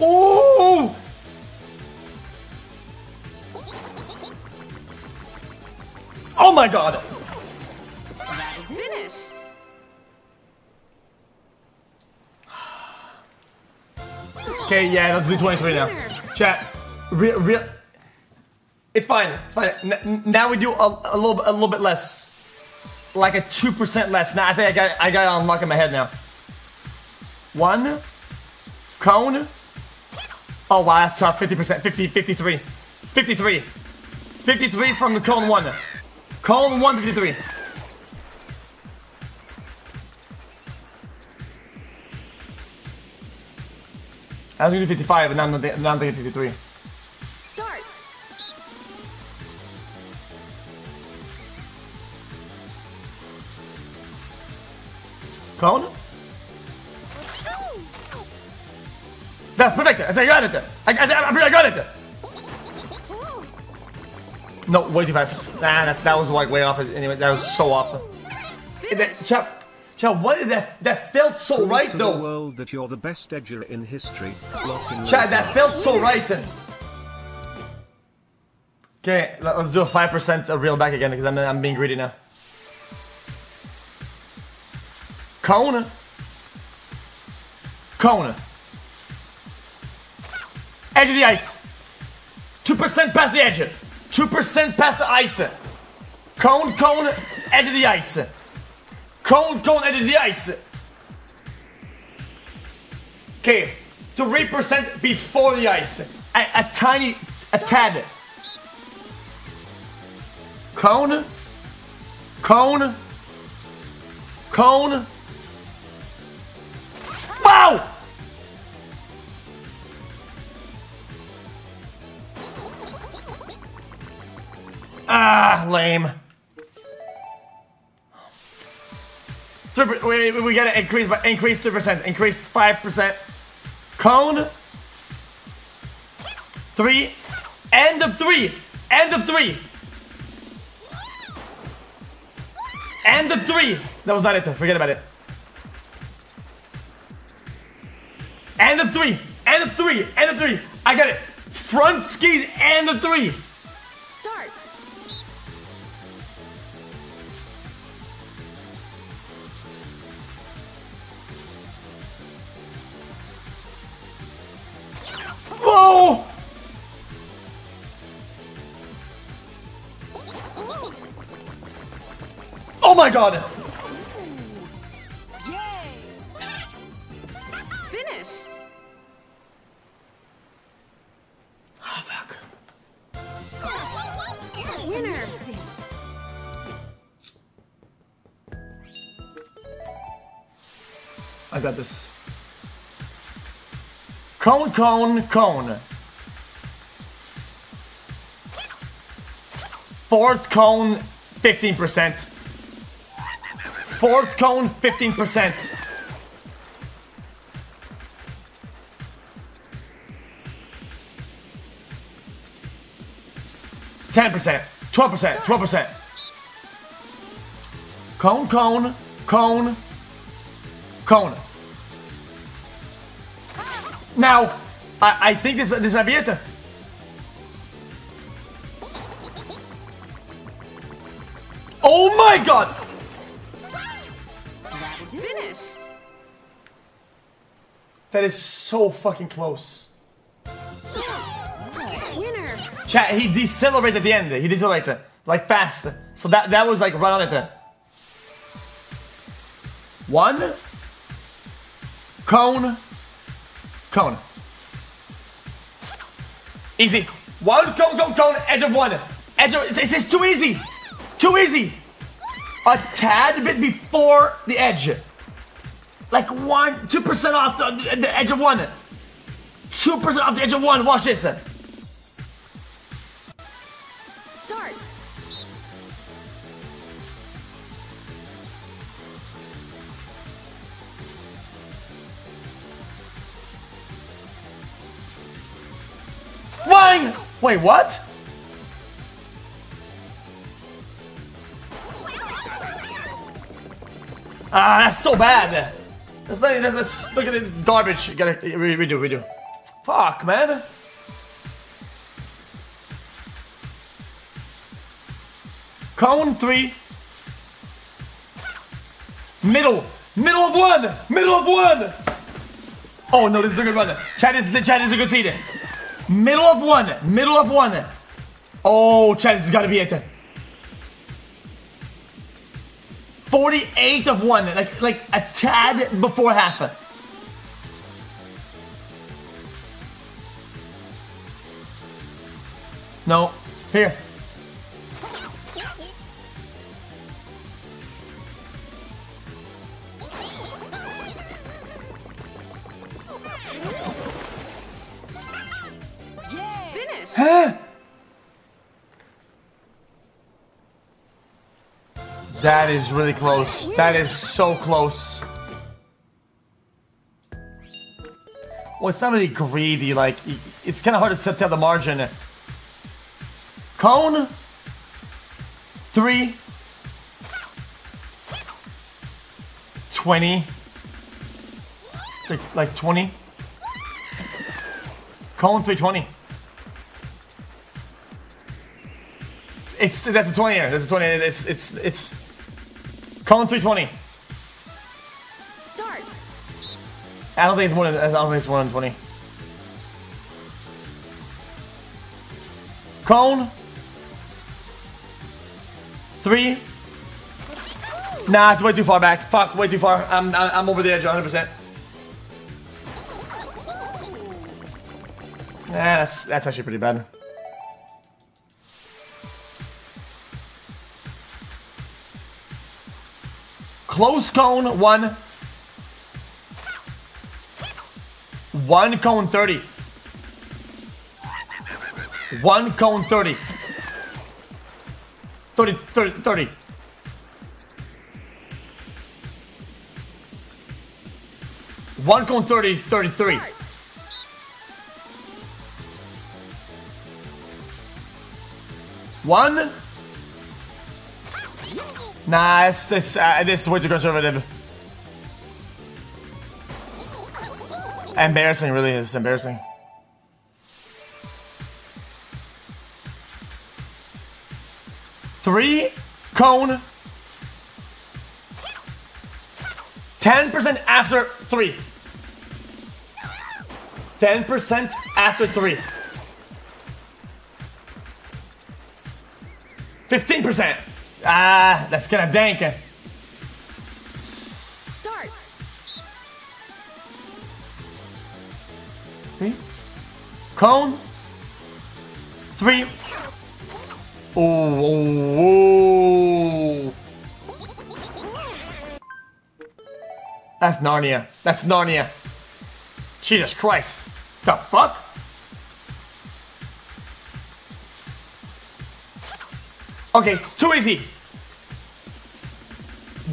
Ooh. Oh my god. Okay, yeah, let's do 23 now. Chat. Real, real. It's fine. It's fine. N- now we do a, a little, a little bit less, like a two percent less. Now I think I got, I got it on lock in my head now. One, cone. Oh wow, that's tough. 50%, 50, 53, 53, 53 from the cone one. Cone one, 53. I was gonna do 55, but now I'm, not, now I'm thinking 53. Start. Cone? That's perfect. I got it. I, I, I, I got it. No, way too fast. Nah, that, that was like way off. Anyway, that was so off. That, Chap, what did that? That felt so Prove right to the world that you're the best edger in history. Chad, that felt so right. Okay, let- let's do a 5% real back again because I'm, I'm being greedy now. Cone. Cone. Edge of the ice. 2% past the edge. 2% past the ice. Cone, cone, edge of the ice. Cone, cone, of the ice. Okay, 3% before the ice. A, a tiny, a tad. Cone. Cone. Cone. Wow! Ah, lame. We, we gotta increase by increase three percent, increase five percent. Cone. Three. End of three. End of three. End of three. That was not it. Forget about it. End of three. End of three. End of three. I got it. Front skis. End of three. Start. Oh! Oh my god! Finish! Oh, fuck. Winner! I got this. Cone, cone, cone. Fourth cone, 15%. Fourth cone, 15%. Ten percent, twelve percent, twelve percent. Cone, cone, cone, cone. Now, I, I think this this might be it. Oh my god! Finish. That is so fucking close. Winner. Chat, he decelerates at the end. He decelerates it. Like fast. So that that was like right on it. One. Cone. Cone. Easy. One cone, cone, cone, edge of one. Edge of this is too easy. Too easy. A tad bit before the edge. Like one, two percent off the, the edge of one. Two percent off the edge of one. Watch this. Wait, what? Ah, that's so bad. That's not, that's, that's look at it, garbage. Gotta re- redo, redo. Fuck, man. Cone three. Middle, middle of one, middle of one. Oh no, this is a good one. Chad is the Chad is a good seed. Middle of one. Middle of one. Oh, Chad, this has got to be it. 48 of one. Like, like a tad before half. No. Here. Finish. That is really close. That is so close. Well, it's not really greedy. Like, it's kind of hard to tell the margin. Cone. Three. 20. Like, like 20. Cone 320. It's that's a 20 here. That's a 20. It's it's it's Cone 320. Start. I don't think it's more than I don't think it's more than 20. Cone. Three. Nah, it's way too far back. Fuck, way too far. I'm I'm, over the edge 100. percent Nah, that's that's actually pretty bad. Close cone one. One cone 30. One cone 30. 30, 30, 30. One cone 30, 33. Start. One. Nah, it's, it's, uh, this is way too conservative. Embarrassing, really is embarrassing. Three cone. 10% after three. 10% after three. 15%. Ah, that's gonna dank. Start. Three. Cone. Three. Ooh, ooh, ooh. That's Narnia. That's Narnia. Jesus Christ. The fuck? Okay, too easy.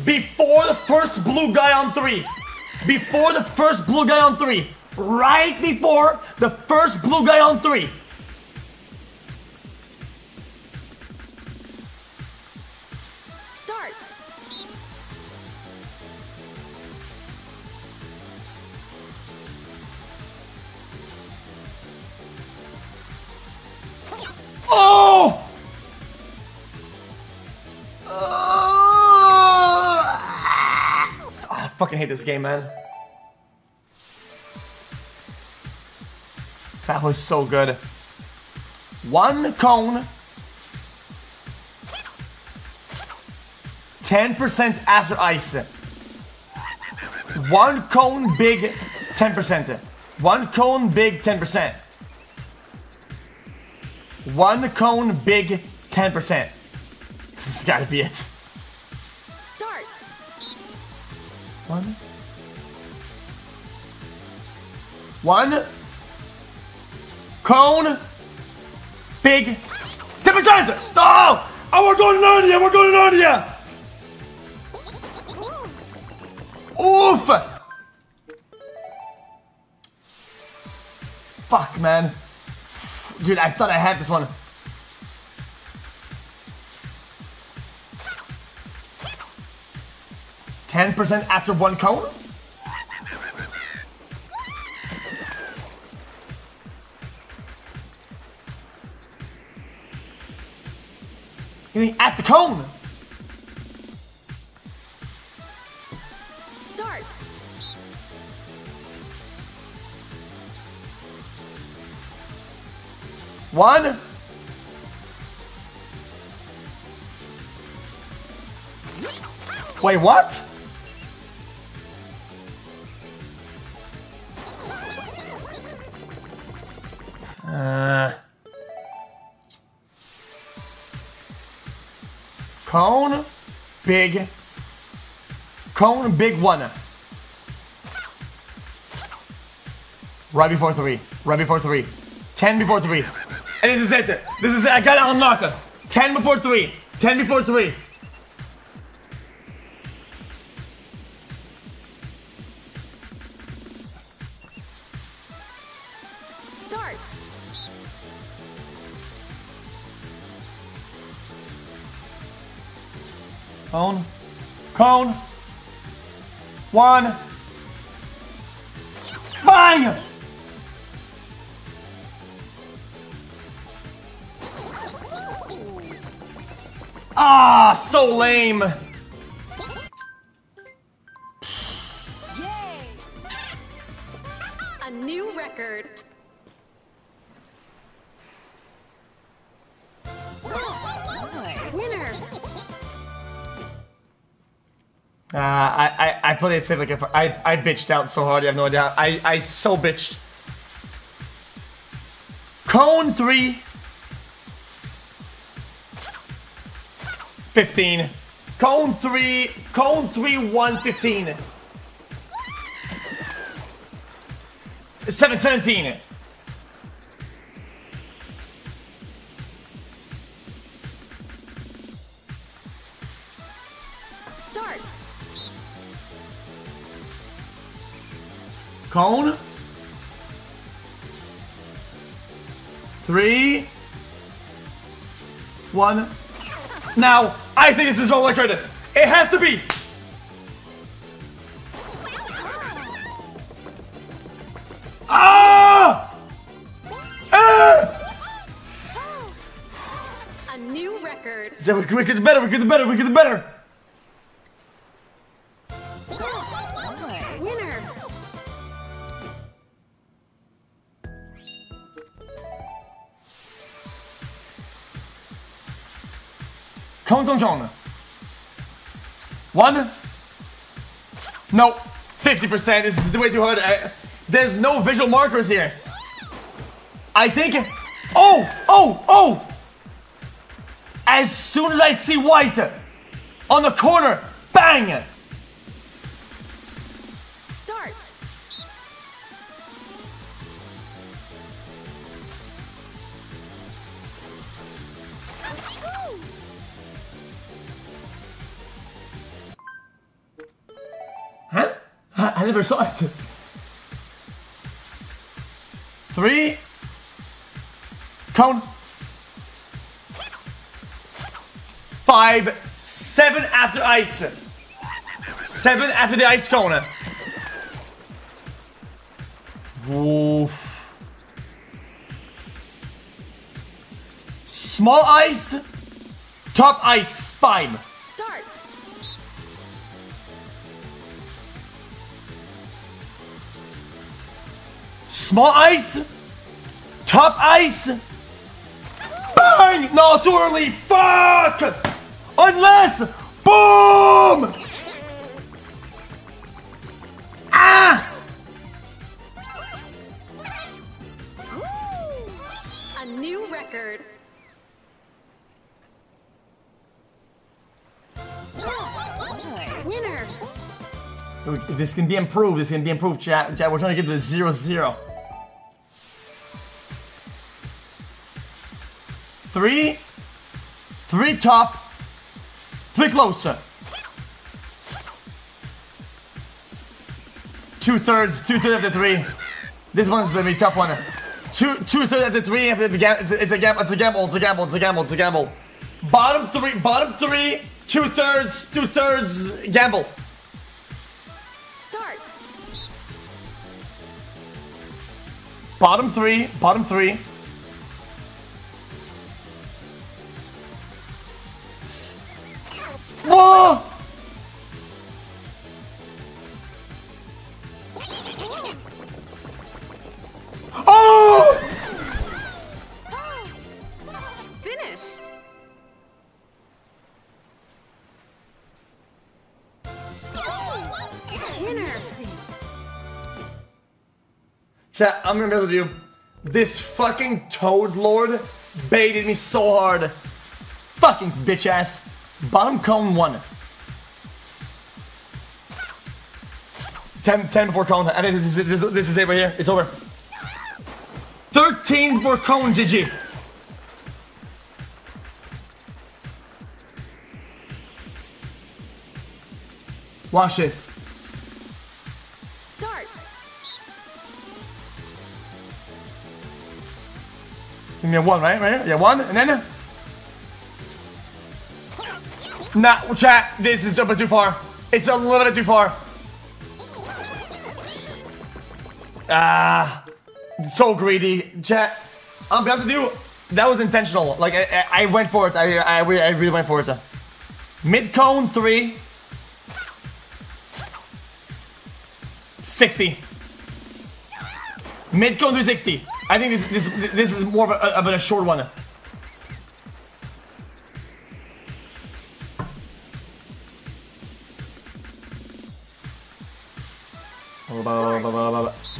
Before the first blue guy on three. Before the first blue guy on three. Right before the first blue guy on three. Start. Oh! Oh! I fucking hate this game, man. That was so good. One cone. 10% after ice. One cone big, 10%. One cone big, 10%. One cone big, 10%. <laughs> This has gotta be it. Start. One. One. Cone. Big. 10%! No! Oh, we're going to Narnia! We're going to Narnia! Oof! Fuck, man. Dude, I thought I had this one. Ten percent after one cone? You mean at the cone? Start. One. Wait, what? Uh, cone, big, cone, big one. Right before three. Right before three. Ten before three. And this is it. This is it. I gotta unlock it. Ten before three. Ten before three. Cone. Cone. One. Bang! Ah, so lame. I, played it safe like if I, I bitched out so hard, you have no idea. I, I so bitched. Cone 3. 15. Cone 3. Cone 3, 1, 15. 7, 17. Cone. Three. One. Now, I think this is my record. It has to be. Ah! Ah! A new record. So we, we could do better, we could do better, we could do better. One. No. 50%. Is way too hard. I, there's no visual markers here. I think. Oh! Oh! Oh! As soon as I see white on the corner, bang! Never saw it. Three. Cone. Five. Seven after ice. Seven after the ice cone. Oof. Small ice. Top ice. Five. Small ice. Top ice. Bang! No, too early. Fuck! Unless. Boom! Ah! A new record. Winner. This can be improved. This can be improved, chat. chat we're trying to get to zero zero. Three. Three top. Three closer. Two thirds. Two thirds of the three. This one's gonna be a tough one. Two two thirds of the three. After the gam- It's a, it's a gamble. It's a gamble. It's a gamble. It's a gamble. It's a gamble. Bottom three. Bottom three. Two thirds. Two thirds. Gamble. Start. Bottom three, bottom three. Whoa! Oh! Finish. Chat, I'm gonna be with you. This fucking Toad Lord baited me so hard. Fucking bitch ass. Bottom cone one. 10, 10 before cone. I think this is, this, is- this is it right here. It's over. 13 for cone, GG. Watch this. Start. Give me a one, right? Right? Yeah, one, and then. Nah, chat. This is bit too far. It's a little bit too far. Ah, so greedy, chat. I'm about to do. That was intentional. Like I, I, went for it. I, I, I really went for it. Mid cone three. 60. Mid cone 360. I think this this this is more of a, of a short one.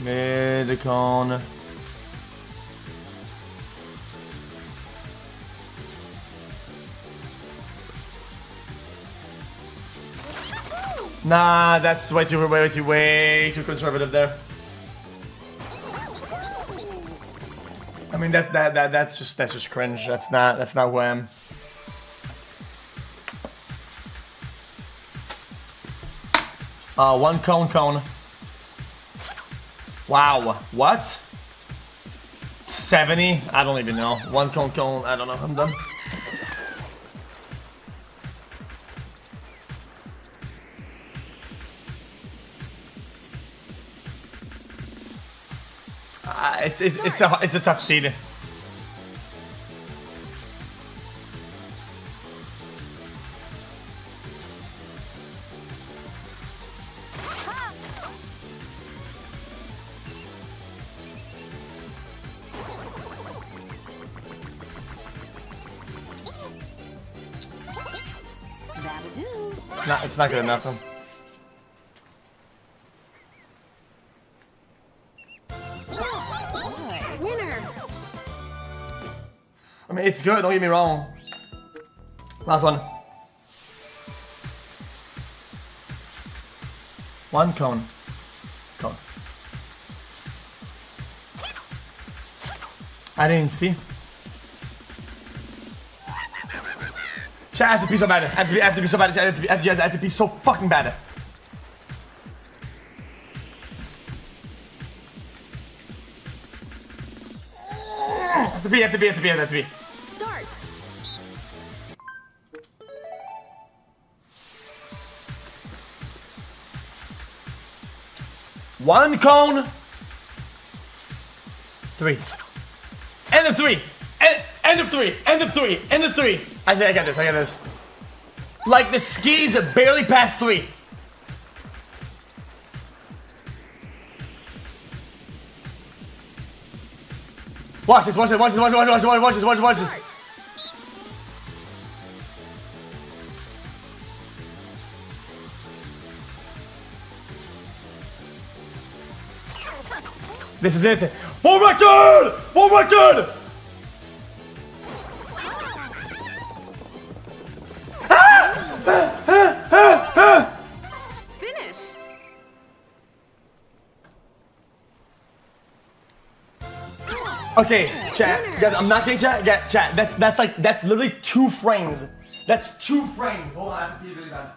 Mid cone. Nah, that's way too way too way too conservative there. I mean that's that that that's just that's just cringe. That's not that's not who I am. Uh, one cone cone. Wow, what? 70? I don't even know. One cone cone, I don't know. I'm done. Uh, it's it, it's a it's a tough seed. Do. No, it's not good enough. I mean, it's good. Don't get me wrong. Last one. One cone. Cone. I didn't see. I have to be so bad. I have to be, I have to be so bad. I have to be, I have to, I have to be so fucking bad. Have to be, have to be, have to be, have to be. Start. One cone. Three. End of three. End, end of three. End of three. End of three. I think I got this. I got this. Like the skis are barely past three. Watch this, watch this, watch this, watch this, watch this, watch this, watch this, watch this. Start. This is it. Full record! Full record! Okay, chat. Guys, I'm not kidding, chat. Yeah, chat. That's that's like that's literally two frames. That's two frames. Hold on, I have to really bad.